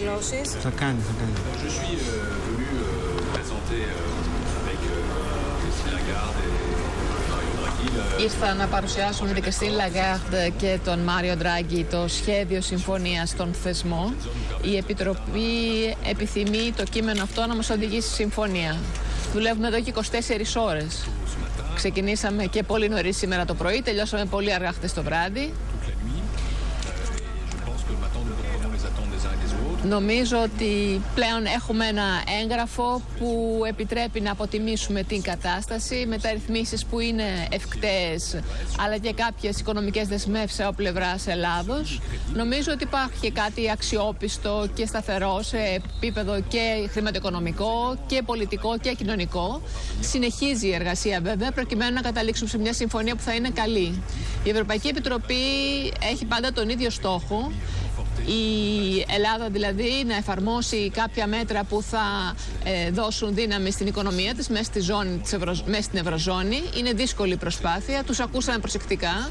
δηλώσεις. Θα κάνει, θα κάνει. Je suis euh, venu euh, présenter euh, avec euh, Christine Lagarde et Mario Draghi le- Ήρθα να παρουσιάσω με την Κριστίν Λαγκάρντ και τον Μάριο Ντράγκη το σχέδιο συμφωνίας στον θεσμό. Η Επιτροπή επιθυμεί το κείμενο αυτό να μας οδηγήσει στη συμφωνία. Δουλεύουμε εδώ και 24 ώρες. Ξεκινήσαμε και πολύ νωρίς σήμερα το πρωί, τελειώσαμε πολύ αργά χτες το βράδυ. Νομίζω ότι πλέον έχουμε ένα έγγραφο που επιτρέπει να αποτιμήσουμε την κατάσταση, μεταρρυθμίσεις που είναι ευκταίες, αλλά και κάποιες οικονομικές δεσμεύσεις από πλευράς Ελλάδος. Νομίζω ότι υπάρχει και κάτι αξιόπιστο και σταθερό σε επίπεδο και χρηματοοικονομικό και πολιτικό και κοινωνικό. Συνεχίζει η εργασία βέβαια προκειμένου να καταλήξουμε σε μια συμφωνία που θα είναι καλή. Η Ευρωπαϊκή Επιτροπή έχει πάντα τον ίδιο στόχο, η Ελλάδα δηλαδή να εφαρμόσει κάποια μέτρα που θα ε, δώσουν δύναμη στην οικονομία της μέσα, στη ζώνη, της Ευρω... μέσα στην Ευρωζώνη. Είναι δύσκολη η προσπάθεια, τους ακούσαμε προσεκτικά.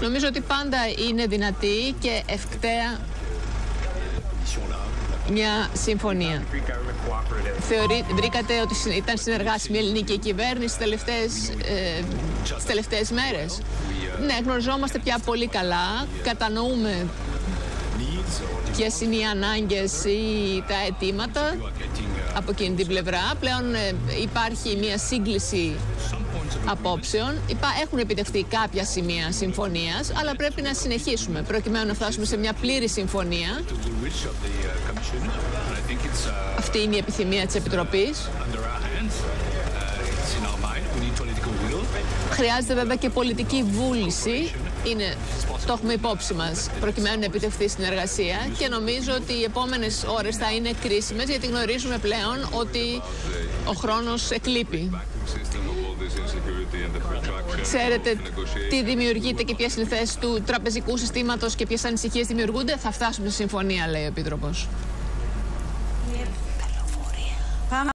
Νομίζω ότι πάντα είναι δυνατή και ευκταία μια συμφωνία. Θεωρεί, βρήκατε ότι συ- ήταν συνεργάσιμη η ελληνική κυβέρνηση στις τελευταίες, ε, στις τελευταίες μέρες; Ναι, γνωριζόμαστε πια πολύ καλά, κατανοούμε ποιες είναι οι ανάγκες ή τα αιτήματα από εκείνη την πλευρά. Πλέον ε, υπάρχει μια σύγκληση απόψεων. Υπά, έχουν επιτευχθεί κάποια σημεία συμφωνίας, αλλά πρέπει να συνεχίσουμε προκειμένου να φτάσουμε σε μια πλήρη συμφωνία. To the wish of the uh, Commission, and I think it's uh, Αυτή είναι η επιθυμία της Επιτροπής. under our hands. Uh, it's in our mind. We need political will. Χρειάζεται βέβαια και πολιτική βούληση. Είναι, το έχουμε υπόψη μας προκειμένου να επιτευχθεί η συνεργασία και νομίζω ότι οι επόμενες ώρες θα είναι κρίσιμες γιατί γνωρίζουμε πλέον ότι ο χρόνος εκλείπει. Ξέρετε τι δημιουργείται και ποιες είναι οι θέσεις του τραπεζικού συστήματος και ποιες ανησυχίες δημιουργούνται. Θα φτάσουμε σε συμφωνία, λέει ο Επίτροπος.